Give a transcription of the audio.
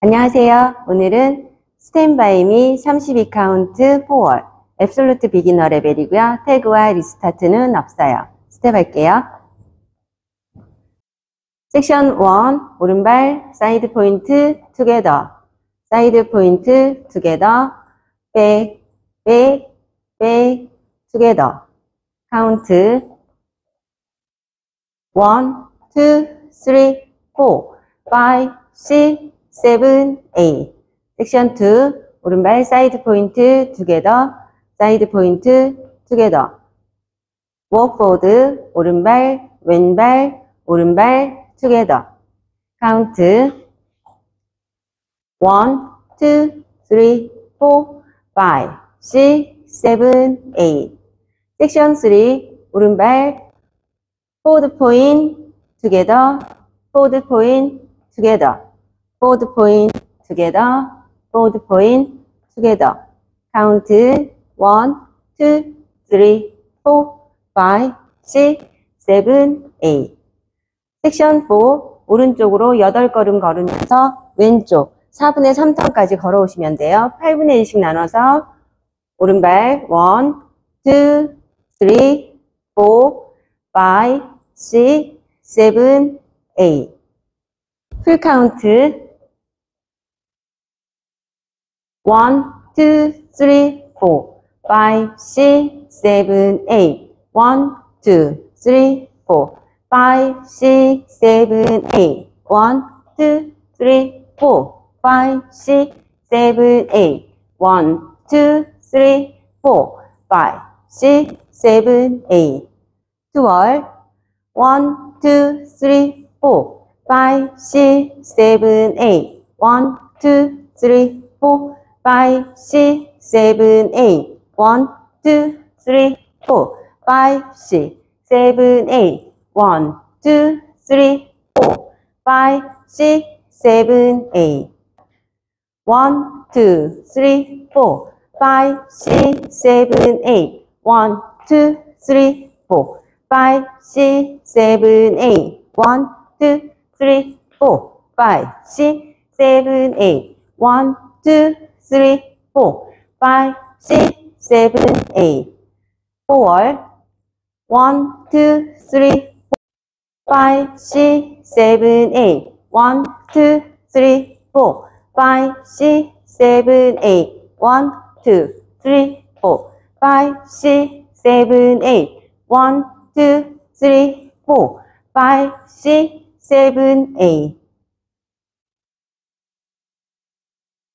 안녕하세요. 오늘은 스탠바이미 32카운트 4월 앱솔루트 비기너 레벨이고요. 태그와 리스타트는 없어요. 스텝할게요. 섹션 1 오른발 사이드 포인트 투게더 사이드 포인트 투게더 백, 백, 백 투게더 카운트 1, 2, 3, 4, 5, 6, 7, 8. 섹션 2, 오른발 사이드 포인트 두 개 더, 사이드 포인트 두 개 더. walk f 오른발, 왼발, 오른발 두개 더. 카운트 1, 2, 3, 4, 5, 6, 7, 8. 섹션 3, 오른발, 포드 포인, 두개 더, 포드 포인, 두개 더. fold point together, fold point together. Count 1, 2, 3, 4, 5, 6, 7, 8. 섹션 4, 오른쪽으로 8걸음 걸으면서 왼쪽 4분의 3턴까지 걸어오시면 돼요. 8분의 1씩 나눠서 오른발 1, 2, 3, 4, 5, 6, 7, 8. 풀카운트 One, two, three, four, five, six, seven, eight. One, two, three, four, five, six, seven, eight. One, two, three, four, five, six, seven, eight. One, two, three, four, five, six, seven, eight. 2월 1, 2, 3, 4, 5, 6, 7, 8 1, 2, 3, 4, 5678 1234 six, 5678 seven, eight. One, two, three, four, five, six, seven, eight. One, two, three, four, five, six, seven, eight. One, two, three, four, five, six, seven, eight. One, two, three, four, five, six, seven, eight. One, two, three, four, five, six, seven, eight. One, two, three, four, five, six, seven, eight, four, one, two, three, four, five, six, seven, eight, one, two, three, four, five, six, seven, eight, one, two, three, four, five, six, seven, eight, one, two, three, four, five, six, seven, eight.